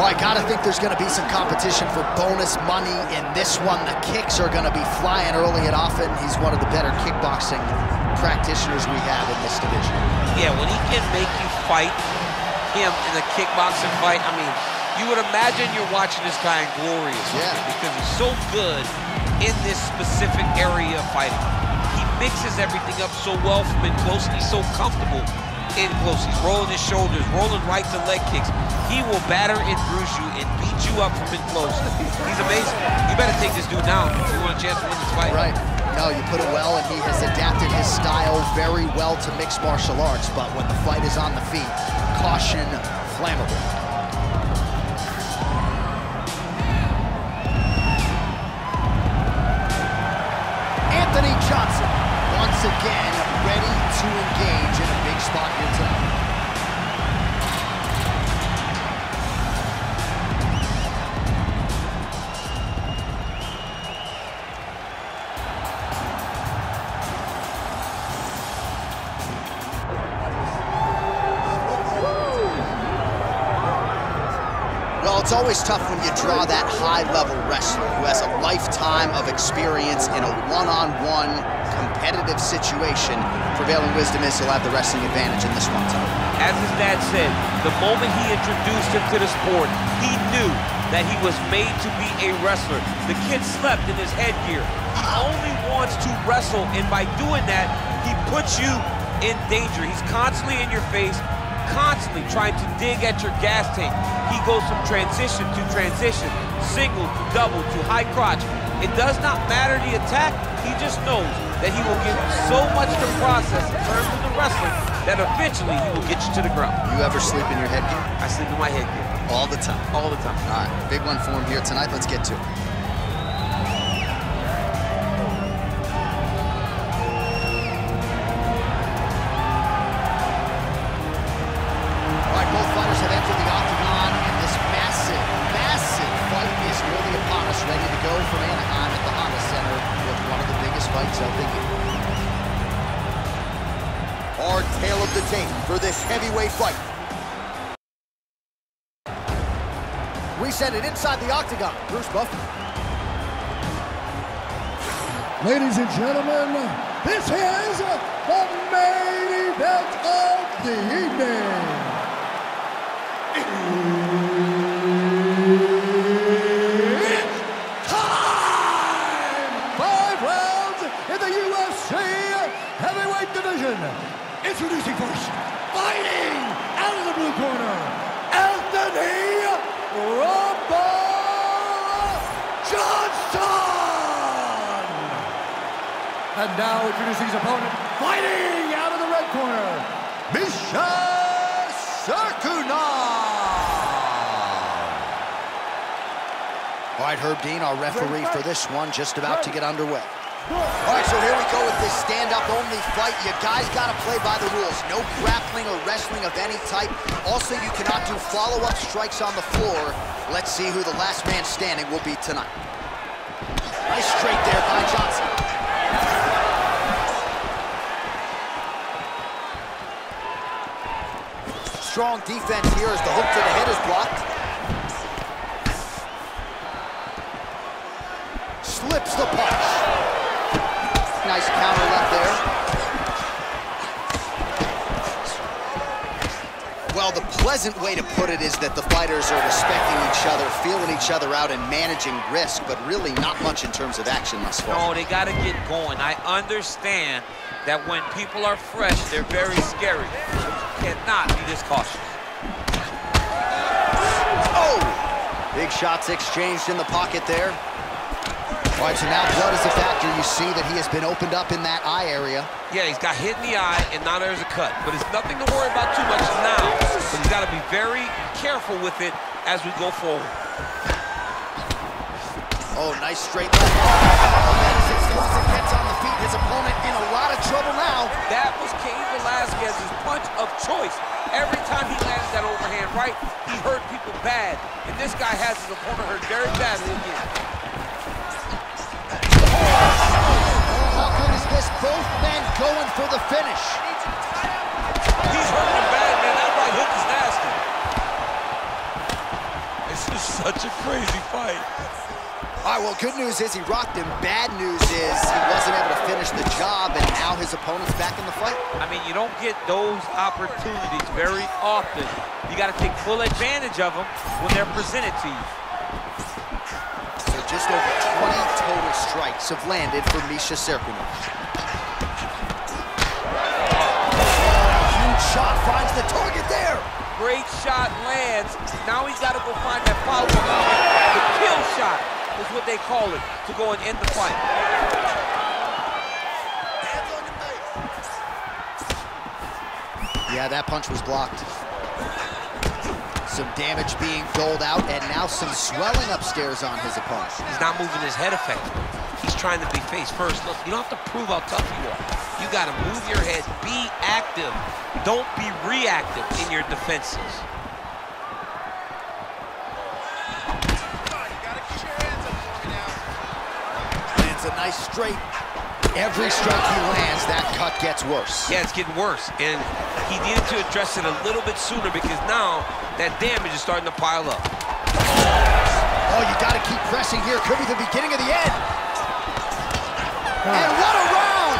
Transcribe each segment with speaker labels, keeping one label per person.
Speaker 1: Well, I gotta think there's gonna be some competition for bonus money in this one. The kicks are gonna be flying early and often. He's one of the better kickboxing practitioners we have in this division.
Speaker 2: Yeah, when he can make you fight him in a kickboxing fight, I mean, you would imagine you're watching this guy in glorious
Speaker 1: yeah.
Speaker 2: because he's so good in this specific area of fighting. He mixes everything up so well from in close, he's so comfortable in close. He's rolling his shoulders, rolling right to leg kicks. He will batter and bruise you and beat you up from in close. He's amazing. You better take this dude down if you want a chance to win this fight.
Speaker 1: Right. No, you put it well, and he has adapted his style very well to mixed martial arts, but when the fight is on the feet, caution, flammable. It's always tough when you draw that high-level wrestler who has a lifetime of experience in a one-on-one competitive situation. Prevailing wisdom is he'll have the wrestling advantage in this one, Tom.
Speaker 2: As his dad said, the moment he introduced him to the sport, he knew that he was made to be a wrestler. The kid slept in his headgear. He only wants to wrestle, and by doing that, he puts you in danger. He's constantly in your face, constantly trying to dig at your gas tank. He goes from transition to transition, single to double to high crotch. It does not matter the attack. He just knows that he will give you so much to process in terms of the wrestling that eventually he will get you to the ground.
Speaker 1: You ever sleep in your headgear?
Speaker 2: I sleep in my headgear
Speaker 1: All the time.
Speaker 2: all the time.
Speaker 1: All right, big one for him here tonight. Let's get to it. Of.
Speaker 3: Our tale of the tape for this heavyweight fight.
Speaker 1: We send it inside the octagon. Bruce Buffer.
Speaker 4: Ladies and gentlemen, this is And now introducing his opponent, fighting out of the red corner, Misha Cirkunov!
Speaker 1: All right, Herb Dean, our referee for this one, just about to get underway. All right, so here we go with this stand-up only fight. You guys got to play by the rules. No grappling or wrestling of any type. Also, you cannot do follow-up strikes on the floor. Let's see who the last man standing will be tonight. Strong defense here as the hook to the head is blocked. Slips the punch. Nice counter left there. Well, the pleasant way to put it is that the fighters are respecting each other, feeling each other out, and managing risk, but really not much in terms of action thus far.
Speaker 2: No, they got to get going. I understand that when people are fresh, they're very scary. But you cannot be this cautious.
Speaker 1: Oh! Big shots exchanged in the pocket there. All right, so now blood is a factor. You see that he has been opened up in that eye area.
Speaker 2: Yeah, he's got hit in the eye, and now there's a cut. But it's nothing to worry about too much now. But he's got to be very careful with it as we go forward.
Speaker 1: Oh, nice straight left. Oh, gets on the feet. His opponent in a lot of trouble now.
Speaker 2: That was Cain Velasquez's punch of choice. Every time he landed that overhand right, he hurt people bad. And this guy has his opponent hurt very badly again.
Speaker 1: How good is this? Both men going for the finish.
Speaker 2: He's hurting him bad, man. That right hook is nasty. As such a crazy fight.
Speaker 1: All right, well, good news is he rocked him. Bad news is he wasn't able to finish the job, and now his opponent's back in the fight.
Speaker 2: I mean, you don't get those opportunities very often. You got to take full advantage of them when they're presented to you.
Speaker 1: So just over 20 total strikes have landed for Misha Cirkunov. Huge shot finds the target there.
Speaker 2: Great shot lands. Now he's got to go find that follow-up. The kill shot is what they call it, to go and end the fight.
Speaker 1: Yeah, that punch was blocked. Some damage being doled out, and now some swelling upstairs on his opponent.
Speaker 2: He's not moving his head effectively. He's trying to be face first. Look, you don't have to prove how tough you are. You got to move your head, be active. Don't be reactive in your defenses.
Speaker 1: Lands a nice straight. Every strike he lands, that cut gets worse.
Speaker 2: Yeah, it's getting worse. And he needed to address it a little bit sooner because now that damage is starting to pile up.
Speaker 1: Oh, you got to keep pressing here. Could be the beginning of the end. And what a round!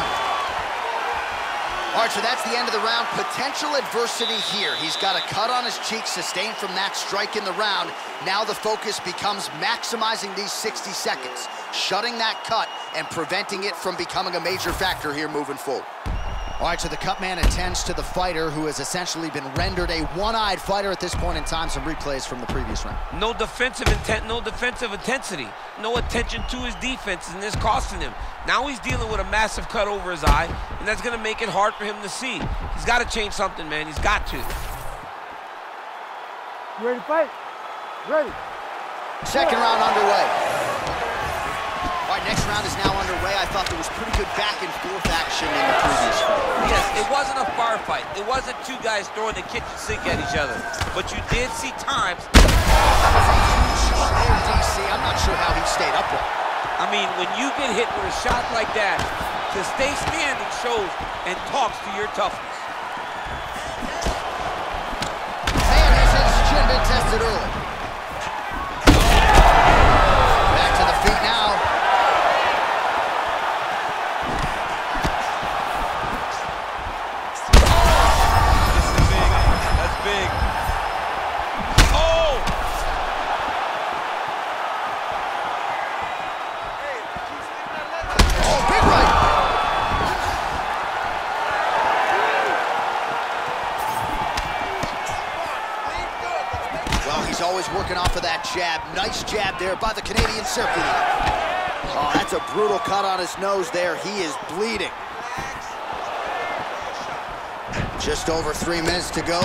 Speaker 1: All right, so that's the end of the round. Potential adversity here. He's got a cut on his cheek sustained from that strike in the round. Now the focus becomes maximizing these 60 seconds, shutting that cut and preventing it from becoming a major factor here moving forward. All right, so the cut man attends to the fighter who has essentially been rendered a one-eyed fighter at this point in time. Some replays from the previous round.
Speaker 2: No defensive intent, no defensive intensity, no attention to his defense, and this costing him. Now he's dealing with a massive cut over his eye, and that's going to make it hard for him to see. He's got to change something, man. He's got to.
Speaker 5: You ready to fight? Ready.
Speaker 1: Second round underway. Next round is now underway. I thought there was pretty good back and forth action in the previous fight.
Speaker 2: Yes, it wasn't a bar fight. It wasn't two guys throwing the kitchen sink at each other. But you did see times.
Speaker 1: There, DC. I'm not sure how he stayed upright.
Speaker 2: I mean, when you get hit with a shot like that, to stay standing shows and talks to your toughness.
Speaker 1: Man, has his chin been tested early. Always working off of that jab. Nice jab there by the Canadian circuit. Oh, that's a brutal cut on his nose there. He is bleeding. Just over three minutes to go.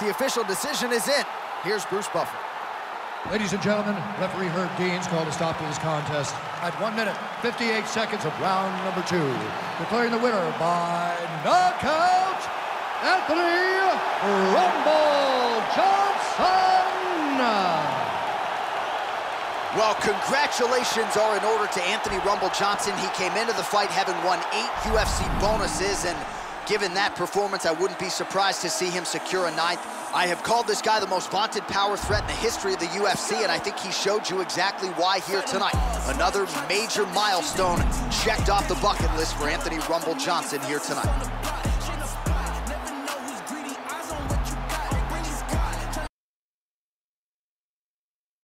Speaker 1: The official decision is in. Here's Bruce Buffer.
Speaker 4: Ladies and gentlemen, referee Herb Deans called a stop to this contest at 1 minute 58 seconds of round number two, declaring the winner by knockout, Anthony Rumble Johnson.
Speaker 1: Well, congratulations are in order to Anthony Rumble Johnson. He came into the fight having won eight UFC bonuses, and given that performance, I wouldn't be surprised to see him secure a ninth. I have called this guy the most vaunted power threat in the history of the UFC, and I think he showed you exactly why here tonight. Another major milestone checked off the bucket list for Anthony Rumble Johnson here tonight.